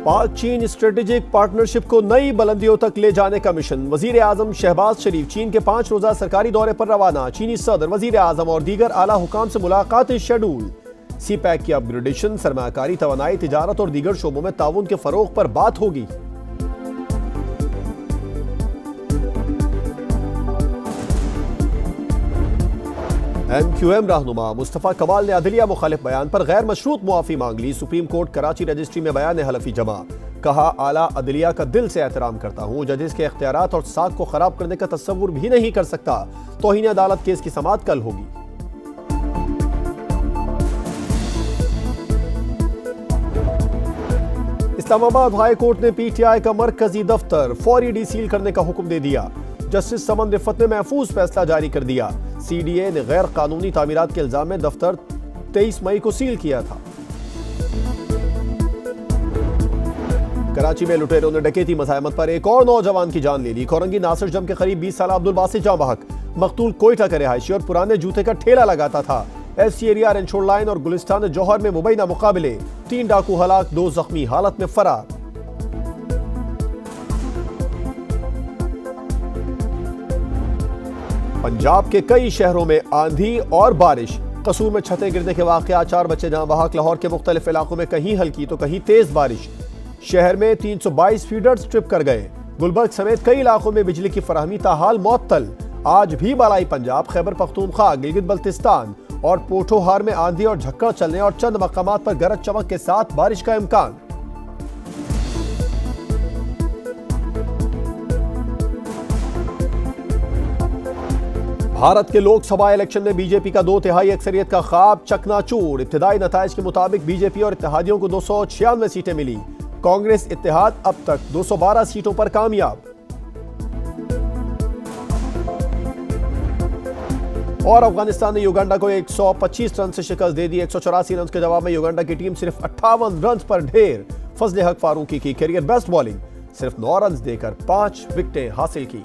पाक चीन strategic partnership को नई बुलंदियों तक ले जाने का मिशन। वज़ीर आज़म शहबाज शरीफ चीन के पाँच रोजा सरकारी दौरे पर रवाना, चीनी सदर वज़ीर आज़म और दीगर आला हुकाम से मुलाकात शेड्यूल। सी पैक की अपग्रेडेशन, सरमाकारी तो तजारत और दीगर शोबों में ताउन के फरोग पर बात होगी। एम क्यू एम रहनुमा, मुस्तफ़ा कमाल ने अदलिया मुखालिफ बयान पर गैर मशरूत मुआफ़ी मांग ली। सुप्रीम कोर्ट कराची रजिस्ट्री में बयान हलफी जमा। कहा, आला अदलिया का दिल से एहतराम करता हूँ। जजेस के अख्तियार और साख को खराब करने का तस्वुर भी नहीं कर सकता। तोहिन अदालत केस की समात कल होगी। इस्लामाबाद हाई कोर्ट ने पीटीआई का मरकजी दफ्तर, फौरी डी सील करने का हुक्म दे दिया। जस्टिस समन ने महफूज फैसला जारी कर दिया। सीडीए ने गैर कानूनी तामीरत के इल्ज़ाम में दफ्तर 23 मई को सील किया था। कराची में लुटेरों ने डकेती मजामत पर एक और नौजवान की जान ले ली। कोरंगी नासिर जम के करीब 20 साल अब्दुल बासित जाँ बहक। मकतूल कोयटा के रिहायशी और पुराने जूते का ठेला लगाता था। एफ़ सी एरिया लाइन और गुलिस्तान जौहर में मुबैना मुकाबले तीन डाकू हलाक, दो जख्मी हालत में फरार। पंजाब के कई शहरों में आंधी और बारिश। कसूर में छतें गिरने के वाकत चार बच्चे जहाँ बहाक लाहौर के मुख्तलिफ़ इलाकों में कहीं हल्की तो कहीं तेज बारिश। शहर में 322 फीडर्स ट्रिप कर गए। गुलबर्ग समेत कई इलाकों में बिजली की फरहमी ताहाल मअतल आज भी बालाई पंजाब, खैबर, पख्तूनख्वा, गिलगित बल्तिस्तान और पोठोहार में आंधी और झक्कड़ चलने और चंद मकाम पर गरज चमक के साथ बारिश का इम्कान। भारत के लोकसभा इलेक्शन में बीजेपी का दो तिहाई अक्सरियत का ख्वाब चकनाचूर। इब्तदाई नतज के मुताबिक बीजेपी और इतिहादियों को दो सौ छियानवे सीटें मिली। कांग्रेस इतिहाद अब तक 212 सीटों पर कामयाब। और अफ़गानिस्तान ने युगांडा को 125 रन से शिकस्त दे दी। एक सौ चौरासी रन के जवाब में युगांडा की टीम सिर्फ़ अट्ठावन रन पर ढेर फजल हक फारूकी की। कैरियर बेस्ट बॉलिंग सिर्फ़ नौ रन देकर पाँच विकेटें हासिल की।